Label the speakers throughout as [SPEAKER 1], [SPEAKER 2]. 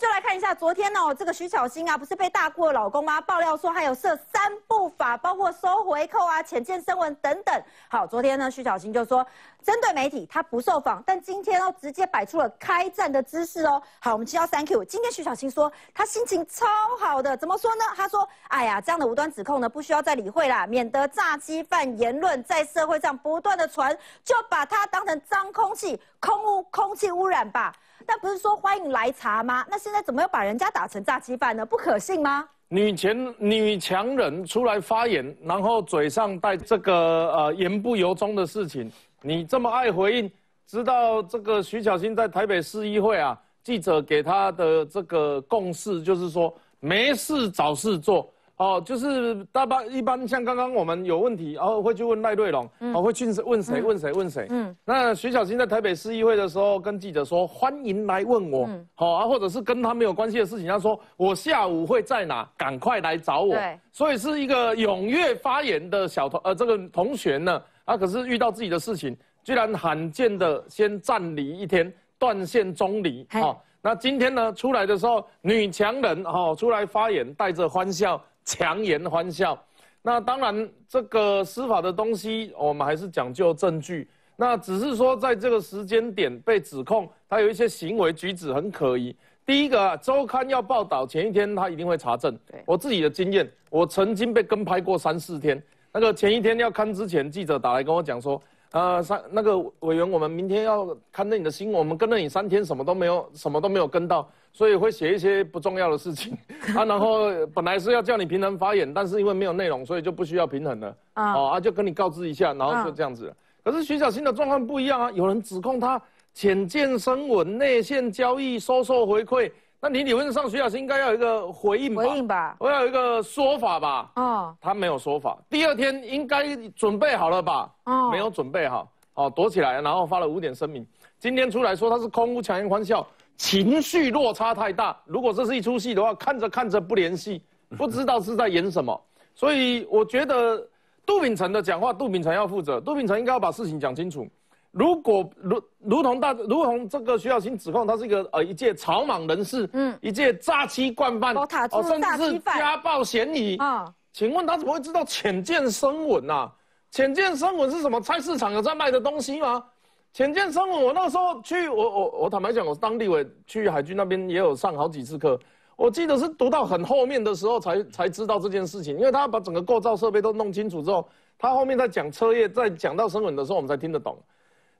[SPEAKER 1] 就来看一下，昨天哦，这个徐小新啊，不是被大姑的老公吗？爆料说还有设三不法，包括收回扣啊、浅见声闻等等。好，昨天呢，徐小新就说，针对媒体他不受访，但今天哦，直接摆出了开战的姿势哦。好，我们接到三 Q，今天徐小新说他心情超好的，怎么说呢？他说，哎呀，这样的无端指控呢，不需要再理会啦，免得诈欺犯言论在社会上不断的传，就把它当成脏空气、空污、空气污染吧。但不是说欢迎来查吗？那现在怎么又把人家打成诈欺犯呢？不可信吗？
[SPEAKER 2] 女强女强人出来发言，然后嘴上带这个呃言不由衷的事情，你这么爱回应，知道这个徐小新在台北市议会啊，记者给他的这个共识就是说没事找事做。哦，就是大般一般像刚刚我们有问题，然后会去问赖瑞龙，哦，会去问谁问谁问谁。嗯，那徐小新在台北市议会的时候跟记者说，欢迎来问我，好啊，或者是跟他没有关系的事情，他说我下午会在哪，赶快来找我。对，所以是一个踊跃发言的小同呃这个同学呢，啊，可是遇到自己的事情，居然罕见的先暂离一天，断线中离。好，那今天呢出来的时候，女强人哈出来发言，带着欢笑。强颜欢笑，那当然，这个司法的东西，我们还是讲究证据。那只是说，在这个时间点被指控，他有一些行为举止很可疑。第一个，周刊要报道前一天，他一定会查证。我自己的经验，我曾经被跟拍过三四天。那个前一天要刊之前，记者打来跟我讲说。呃，三那个委员，我们明天要看着你的新闻，我们跟了你三天，什么都没有，什么都没有跟到，所以会写一些不重要的事情。啊，然后本来是要叫你平衡发言，但是因为没有内容，所以就不需要平衡了。啊，哦，啊，就跟你告知一下，然后就这样子。可是徐小新的状况不一样啊，有人指控他浅见声闻、内线交易、收受回馈。那你理论上徐小新应该要有一个回应吧？
[SPEAKER 1] 回应吧，
[SPEAKER 2] 我要有一个说法吧？哦，他没有说法。第二天应该准备好了吧？哦，没有准备好，哦，躲起来，然后发了五点声明。今天出来说他是空屋强颜欢笑，情绪落差太大。如果这是一出戏的话，看着看着不联系，不知道是在演什么。所以我觉得杜秉成的讲话，杜秉成要负责，杜秉成应该要把事情讲清楚。如果如如同大如同这个徐小新指控，他是一个呃一介草莽人士，嗯，一介诈欺惯犯，
[SPEAKER 1] 哦，甚至是
[SPEAKER 2] 家暴嫌疑啊？请问他怎么会知道浅见声闻呐？浅见声闻是什么？菜市场有在卖的东西吗？浅见声闻，我那时候去，我我我坦白讲，我当地委去海军那边也有上好几次课，我记得是读到很后面的时候才才知道这件事情，因为他把整个构造设备都弄清楚之后，他后面在讲车业，在讲到声闻的时候，我们才听得懂。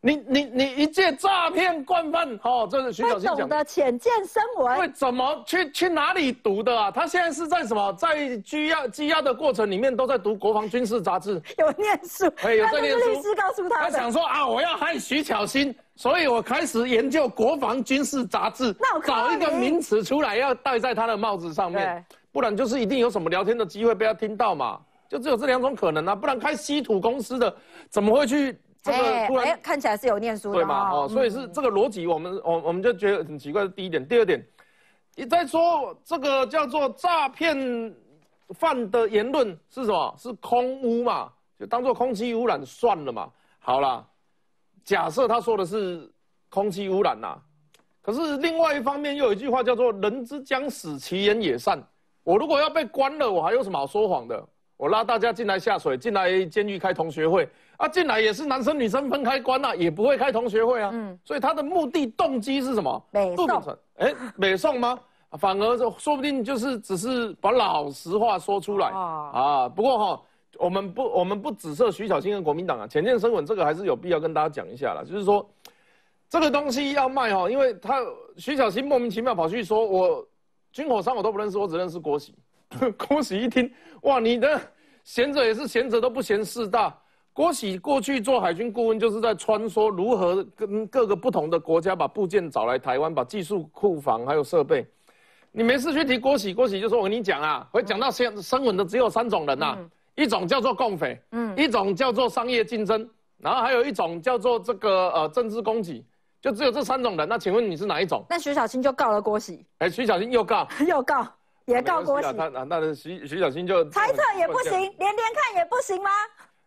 [SPEAKER 2] 你你你一介诈骗惯犯，哦，这是徐小新讲
[SPEAKER 1] 的浅见深闻。
[SPEAKER 2] 会怎么去去哪里读的啊？他现在是在什么？在拘押羁押的过程里面，都在读国防军事杂志，
[SPEAKER 1] 有念书。哎，
[SPEAKER 2] 有在念书。
[SPEAKER 1] 律师告诉他，
[SPEAKER 2] 他想说啊，我要害徐小新，所以我开始研究国防军事杂志，找一个名词出来要戴在他的帽子上面，不然就是一定有什么聊天的机会被他听到嘛，就只有这两种可能啊，不然开稀土公司的怎么会去？这个突然
[SPEAKER 1] 看起来是有念书的，
[SPEAKER 2] 对吗？哦，所以是这个逻辑，我们我我们就觉得很奇怪。第一点，第二点，你在说这个叫做诈骗犯的言论是什么？是空污嘛？就当做空气污染算了嘛？好啦，假设他说的是空气污染呐，可是另外一方面又有一句话叫做“人之将死，其言也善”。我如果要被关了，我还有什么好说谎的？我拉大家进来下水，进来监狱开同学会。啊，进来也是男生女生分开关呐，也不会开同学会啊。嗯，所以他的目的动机是什么？
[SPEAKER 1] 美宋？
[SPEAKER 2] 哎，美宋吗？反而说不定就是只是把老实话说出来啊。不过哈，我们不我们不指责徐小新跟国民党啊，浅见声闻这个还是有必要跟大家讲一下了。就是说，这个东西要卖哈，因为他徐小新莫名其妙跑去说我军火商我都不认识，我只认识郭喜。郭喜一听，哇，你的贤者也是贤者都不嫌事大。郭喜过去做海军顾问，就是在穿梭如何跟各个不同的国家把部件找来台湾，把技术库房还有设备。你没事去提郭喜，郭喜就说：“我跟你讲啊，会讲到生生稳的只有三种人呐，一种叫做共匪，嗯，一种叫做商业竞争，然后还有一种叫做这个呃政治攻击，就只有这三种人。那请问你是哪一种？
[SPEAKER 1] 那徐小青就告了郭喜。
[SPEAKER 2] 哎，徐小青又告，
[SPEAKER 1] 又告，也告郭喜。
[SPEAKER 2] 那那徐徐小新就
[SPEAKER 1] 猜测也不行，连连看也不行吗？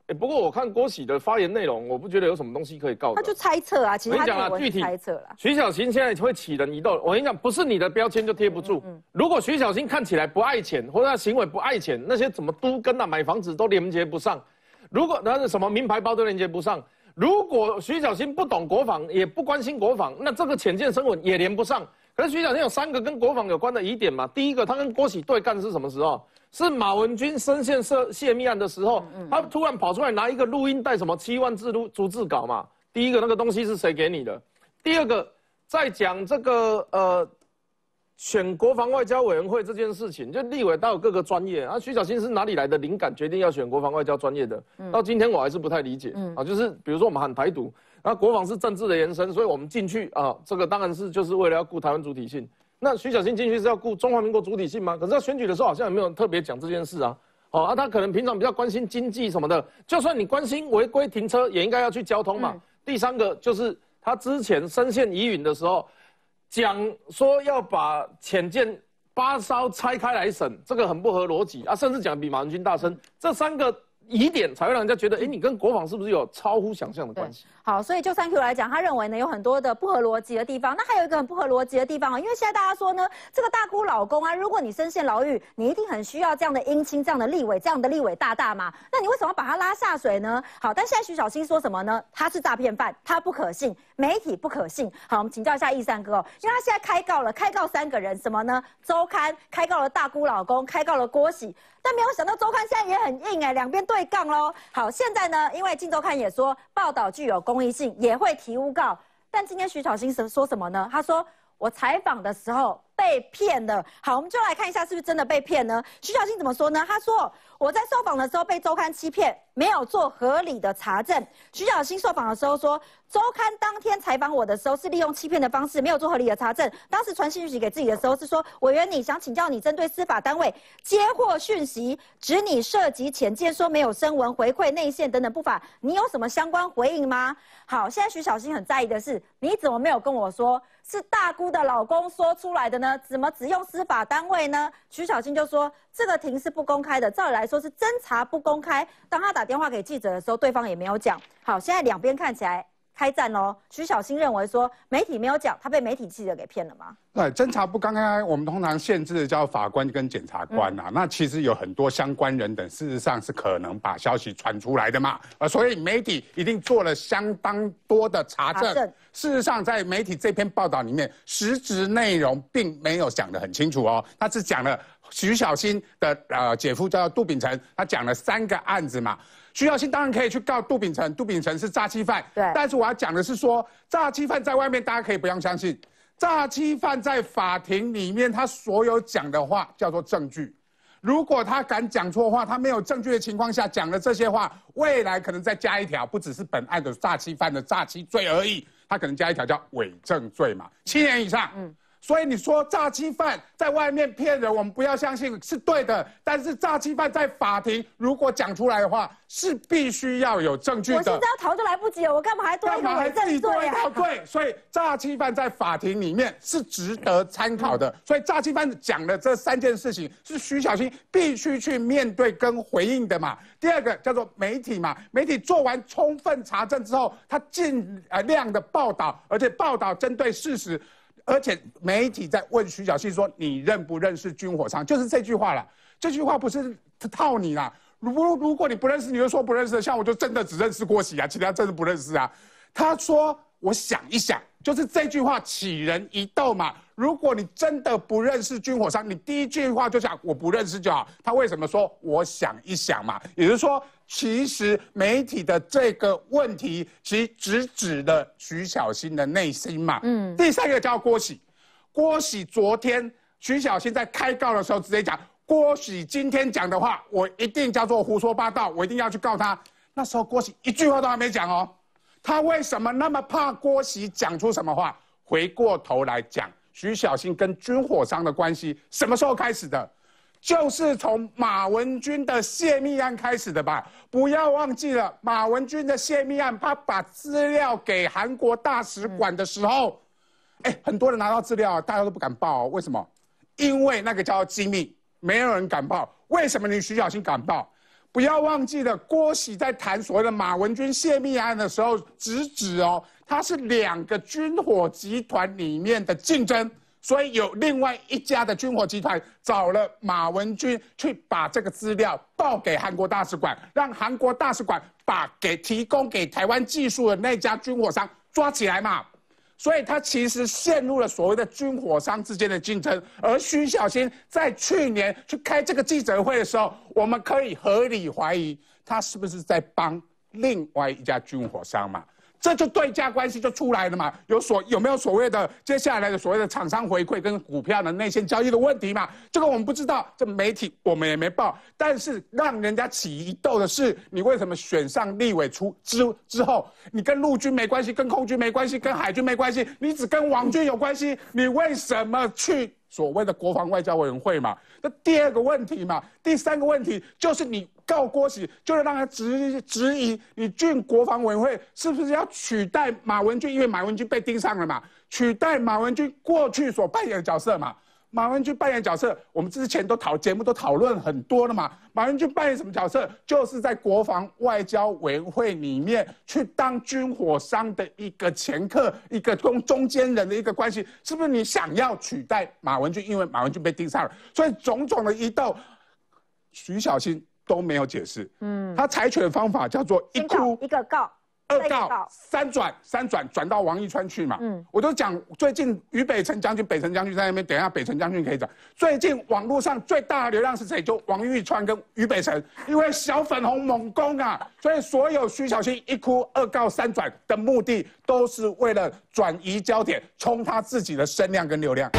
[SPEAKER 2] 哎，不过我看郭喜的发言内容，我不觉得有什么东西可以告。
[SPEAKER 1] 他就猜测啊，其实他讲了具体猜测了。
[SPEAKER 2] 徐小新现在会起人疑窦，我跟你讲，不是你的标签就贴不住。如果徐小新看起来不爱钱，或者他行为不爱钱，那些怎么都跟啊买房子都连接不上。如果那是什么名牌包都连接不上。如果徐小新不懂国防，也不关心国防，那这个浅见深闻也连不上。可是徐小新有三个跟国防有关的疑点嘛？第一个，他跟郭喜对干是什么时候？是马文君深陷涉泄密案的时候，他突然跑出来拿一个录音带，什么七万字录逐字稿嘛？第一个那个东西是谁给你的？第二个在讲这个呃选国防外交委员会这件事情，就立委都有各个专业啊。徐小新是哪里来的灵感决定要选国防外交专业的？到今天我还是不太理解啊。就是比如说我们喊台独，那国防是政治的延伸，所以我们进去啊，这个当然是就是为了要顾台湾主体性。那徐小新进去是要顾中华民国主体性吗？可是他选举的时候好像也没有特别讲这件事啊。哦，啊，他可能平常比较关心经济什么的。就算你关心违规停车，也应该要去交通嘛。第三个就是他之前深陷疑云的时候，讲说要把浅见八艘拆开来审，这个很不合逻辑啊，甚至讲比马文君大声。这三个。疑点才会让人家觉得，哎，你跟国防是不是有超乎想象的关系？
[SPEAKER 1] 好，所以就三 Q 来讲，他认为呢有很多的不合逻辑的地方。那还有一个很不合逻辑的地方啊，因为现在大家说呢，这个大姑老公啊，如果你深陷牢狱，你一定很需要这样的姻亲、这样的立委、这样的立委大大嘛？那你为什么把他拉下水呢？好，但现在徐小新说什么呢？他是诈骗犯，他不可信，媒体不可信。好，我们请教一下易三哥哦，因为他现在开告了，开告三个人，什么呢？周刊开告了大姑老公，开告了郭喜。但没有想到周刊现在也很硬哎，两边对杠喽。好，现在呢，因为镜周刊也说报道具有公益性，也会提诬告。但今天徐小新说说什么呢？他说我采访的时候。被骗了，好，我们就来看一下是不是真的被骗呢？徐小新怎么说呢？他说我在受访的时候被周刊欺骗，没有做合理的查证。徐小新受访的时候说，周刊当天采访我的时候是利用欺骗的方式，没有做合理的查证。当时传讯息给自己的时候是说，委员你想请教你，针对司法单位接获讯息，指你涉及浅见，说没有声纹回馈内线等等不法，你有什么相关回应吗？好，现在徐小新很在意的是，你怎么没有跟我说是大姑的老公说出来的呢？怎么只用司法单位呢？徐小青就说这个庭是不公开的，照理来说是侦查不公开。当他打电话给记者的时候，对方也没有讲。好，现在两边看起来。开战哦！徐小新认为说媒体没有讲，他被媒体记者给骗了吗？
[SPEAKER 3] 对，侦查不刚刚，我们通常限制的叫法官跟检察官呐。那其实有很多相关人等，事实上是可能把消息传出来的嘛。呃，所以媒体一定做了相当多的查证。事实上，在媒体这篇报道里面，实质内容并没有讲得很清楚哦。他只讲了徐小新的呃姐夫叫杜秉成，他讲了三个案子嘛。徐小新当然可以去告杜秉成，杜秉成是诈欺犯。
[SPEAKER 1] 对。
[SPEAKER 3] 但是我要讲的是说，诈欺犯在外面大家可以不用相信，诈欺犯在法庭里面他所有讲的话叫做证据。如果他敢讲错话，他没有证据的情况下讲了这些话，未来可能再加一条，不只是本案的诈欺犯的诈欺罪而已，他可能加一条叫伪证罪嘛，七年以上。嗯。所以你说诈欺犯在外面骗人，我们不要相信是对的。但是诈欺犯在法庭如果讲出来的话，是必须要有证据的。我
[SPEAKER 1] 现在要逃就来不及了，我干嘛还多一条证罪啊？
[SPEAKER 3] 对，所以诈欺犯在法庭里面是值得参考的。所以诈欺犯讲的这三件事情是徐小新必须去面对跟回应的嘛。第二个叫做媒体嘛，媒体做完充分查证之后，他尽量的报道，而且报道针对事实。而且媒体在问徐小信说：“你认不认识军火商？”就是这句话了。这句话不是套你啦。如如果你不认识，你就说不认识。像我就真的只认识郭喜啊，其他真的不认识啊。他说：“我想一想。”就是这句话起人一斗嘛。如果你真的不认识军火商，你第一句话就讲我不认识就好。他为什么说我想一想嘛？也就是说。其实媒体的这个问题，其实直指了徐小新的内心嘛。嗯。第三个叫郭喜，郭喜昨天徐小新在开告的时候直接讲，郭喜今天讲的话，我一定叫做胡说八道，我一定要去告他。那时候郭喜一句话都还没讲哦，他为什么那么怕郭喜讲出什么话？回过头来讲，徐小新跟军火商的关系什么时候开始的？就是从马文君的泄密案开始的吧？不要忘记了，马文君的泄密案，他把资料给韩国大使馆的时候，哎，很多人拿到资料，大家都不敢报，为什么？因为那个叫机密，没有人敢报。为什么你徐小新敢报？不要忘记了，郭喜在谈所谓的马文君泄密案的时候，直指哦，他是两个军火集团里面的竞争，所以有另外一家的军火集团找了马文君去把这个资料报给韩国大使馆，让韩国大使馆把给提供给台湾技术的那家军火商抓起来嘛。所以他其实陷入了所谓的军火商之间的竞争，而徐小新在去年去开这个记者会的时候，我们可以合理怀疑他是不是在帮另外一家军火商嘛？这就对价关系就出来了嘛？有所有没有所谓的接下来的所谓的厂商回馈跟股票的内线交易的问题嘛？这个我们不知道，这媒体我们也没报。但是让人家起疑窦的是，你为什么选上立委出之之后，你跟陆军没关系，跟空军没关系，跟海军没关系，你只跟王军有关系？你为什么去所谓的国防外交委员会嘛？那第二个问题嘛，第三个问题就是你。告郭喜，就是让他质质疑你进国防委员会是不是要取代马文君，因为马文君被盯上了嘛，取代马文君过去所扮演的角色嘛。马文君扮演角色，我们之前都讨节目都讨论很多了嘛。马文君扮演什么角色？就是在国防外交委员会里面去当军火商的一个前客，一个中中间人的一个关系，是不是你想要取代马文君？因为马文君被盯上了，所以种种的一道，徐小新。都没有解释，嗯，他采取的方法叫做一哭
[SPEAKER 1] 一个告，
[SPEAKER 3] 二告三转，三转转到王一川去嘛，嗯，我都讲最近于北辰将军，北辰将军在那边，等一下北辰将军可以讲，最近网络上最大的流量是谁？就王玉川跟于北辰，因为小粉红猛攻啊，所以所有徐小新一哭二告三转的目的，都是为了转移焦点，冲他自己的声量跟流量。